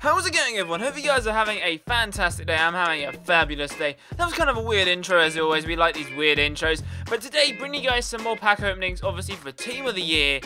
How's it going everyone? Hope you guys are having a fantastic day. I'm having a fabulous day. That was kind of a weird intro as always. We like these weird intros. But today, bringing you guys some more pack openings, obviously for Team of the Year.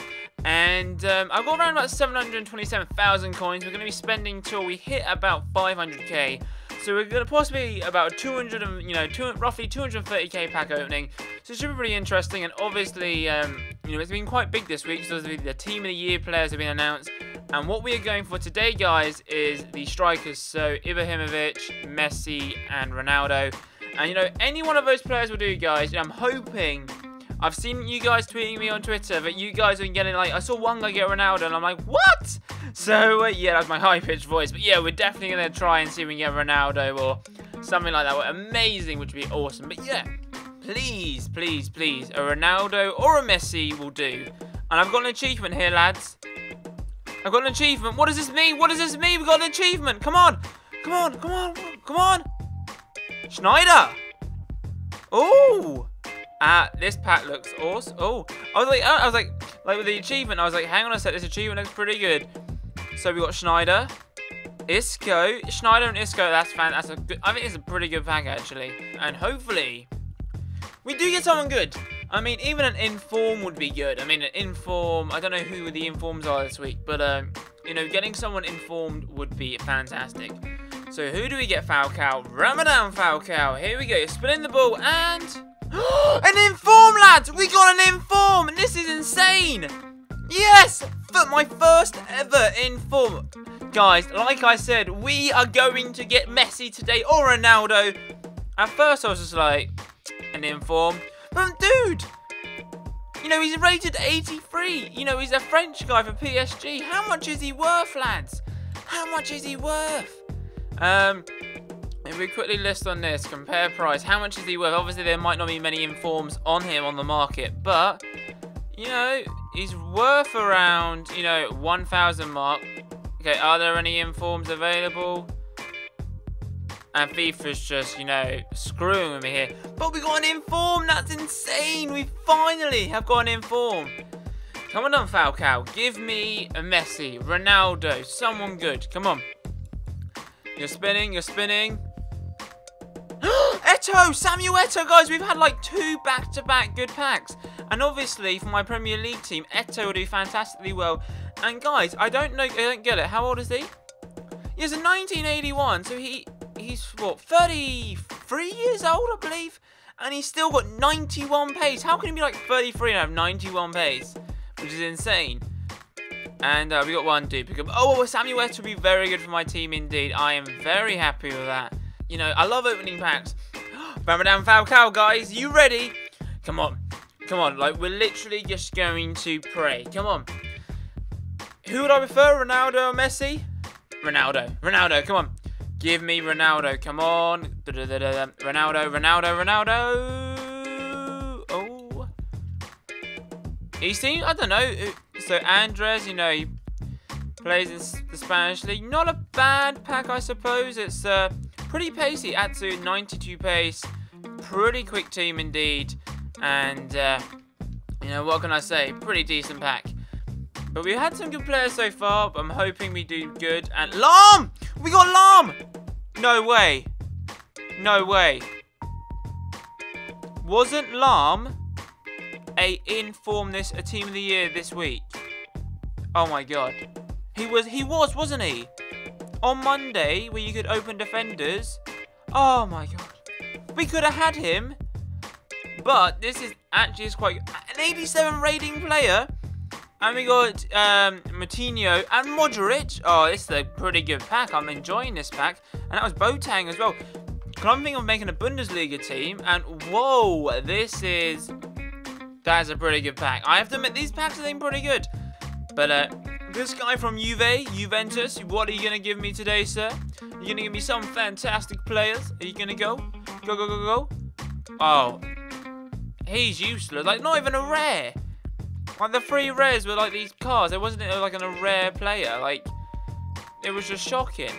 And um, I've got around about 727,000 coins. We're going to be spending till we hit about 500k. So we're going to possibly about 200, and, you know, two, roughly 230k pack opening. So it should be pretty interesting. And obviously, um, you know, it's been quite big this week. So the Team of the Year players have been announced. And what we are going for today, guys, is the strikers. So Ibrahimovic, Messi, and Ronaldo. And, you know, any one of those players will do, guys. And I'm hoping... I've seen you guys tweeting me on Twitter that you guys are getting, like... I saw one guy get Ronaldo, and I'm like, what? So, uh, yeah, that's my high-pitched voice. But, yeah, we're definitely going to try and see if we can get Ronaldo or something like that. Amazing, which would be awesome. But, yeah, please, please, please, a Ronaldo or a Messi will do. And I've got an achievement here, lads. I've got an achievement. What does this mean? What does this mean? We've got an achievement. Come on. Come on. Come on. Come on. Schneider. Oh. Ah, uh, this pack looks awesome. Oh. I was like, I was like, like with the achievement, I was like, hang on a sec. This achievement looks pretty good. So we got Schneider. Isco. Schneider and Isco. That's fan. That's a good. I think it's a pretty good pack actually. And hopefully, we do get someone good. I mean, even an inform would be good. I mean, an inform, I don't know who the informs are this week, but, um, you know, getting someone informed would be fantastic. So who do we get, Falcao? Radamel Falcao. Here we go. Spinning the ball and... an inform, lads! We got an inform! This is insane! Yes! For my first ever inform. Guys, like I said, we are going to get Messi today or Ronaldo. At first, I was just like, an inform. Dude, you know, he's rated 83. You know, he's a French guy for PSG. How much is he worth, lads? How much is he worth? Um, if we quickly list on this, compare price, how much is he worth? Obviously, there might not be many informs on him on the market, but, you know, he's worth around, you know, 1,000 mark. Okay, are there any informs available? And FIFA's just, you know, screwing with me here. But we got an inform! That's insane! We finally have got an inform! Come on, Falcao. Give me a Messi, Ronaldo, someone good. Come on. You're spinning, you're spinning. Eto'o! Samuel Eto'o, guys! We've had like two back-to-back -back good packs. And obviously, for my Premier League team, Eto'o will do fantastically well. And guys, I don't know, I don't get it. How old is he? He's a 1981, so he he's what 33 years old, I believe, and he's still got 91 pace. How can he be like 33 and have 91 pace? Which is insane. And uh, we got one up. Oh, well, Samuel Eto'o will be very good for my team indeed. I am very happy with that. You know, I love opening packs. Radamel Falcao, guys, you ready? Come on. Come on, like, we're literally just going to pray. Come on. Who would I prefer, Ronaldo or Messi? Ronaldo. Ronaldo, come on. Give me Ronaldo. Come on. Ronaldo, Ronaldo, Ronaldo. Oh. He seems, I don't know. So Andres, you know, he plays in the Spanish league. Not a bad pack, I suppose. It's uh, pretty pacey. Atsu, 92 pace. Pretty quick team indeed. And, uh, you know, what can I say? Pretty decent pack. But we had some good players so far. I'm hoping we do good. And Lahm! We got Lahm! No way. No way. Wasn't Lahm a inform this a team of the year this week? Oh my god. He was he was, wasn't he? On Monday where you could open defenders. Oh my god. We could have had him. But this is actually is quite an 87 rating player and we got um, and Modric. Oh, this is a pretty good pack. I'm enjoying this pack. And that was Boateng as well. I'm thinking of making a Bundesliga team. And whoa, this is... That is a pretty good pack. I have to admit, these packs are pretty good. But uh, this guy from Juve, Juventus, what are you going to give me today, sir? You're going to give me some fantastic players? Are you going to go? Go, go, go, go. Oh. He's useless. Like, not even a rare. Like, the three rares were like these cars. It wasn't uh, like a rare player. Like, it was just shocking.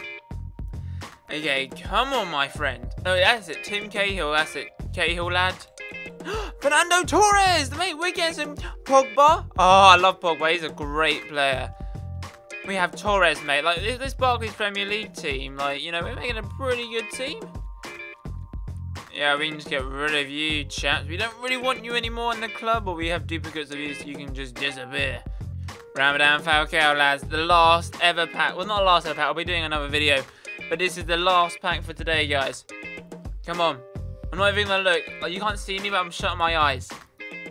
Okay, come on, my friend. Oh, that's it. Tim Cahill, that's it. Cahill, lad. Fernando Torres! Mate, we're getting some Pogba. Oh, I love Pogba. He's a great player. We have Torres, mate. Like, this Barclays Premier League team, like, you know, we're making a pretty good team. Yeah, we can just get rid of you, chaps. We don't really want you anymore in the club, or we have duplicates of you so you can just disappear. Radamel Falcao, lads. The last ever pack. Well, not last ever pack. I'll be doing another video. But this is the last pack for today, guys. Come on. I'm not even going to look. Like, you can't see me, but I'm shutting my eyes.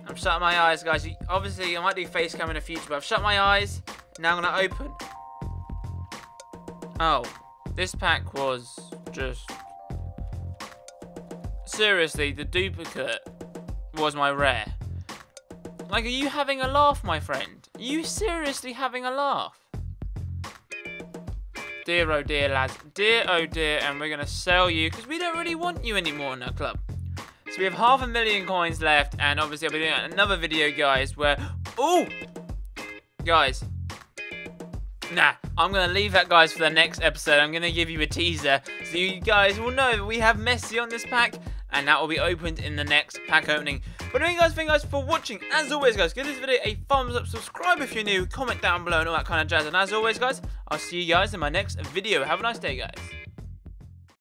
I'm shutting my eyes, guys. Obviously, I might do face cam in the future, but I've shut my eyes. Now I'm going to open. Oh. This pack was just... Seriously, the duplicate was my rare. Like, are you having a laugh, my friend? Are you seriously having a laugh? Dear oh dear, lads. Dear oh dear, and we're going to sell you because we don't really want you anymore in our club. So we have half a million coins left, and obviously I'll be doing another video, guys, where... Oh! Guys. Nah, I'm going to leave that, guys, for the next episode. I'm going to give you a teaser, so you guys will know that we have Messi on this pack, and that will be opened in the next pack opening. But anyway guys, thank you guys for watching. As always guys, give this video a thumbs up, subscribe if you're new, comment down below and all that kind of jazz. And as always guys, I'll see you guys in my next video. Have a nice day guys.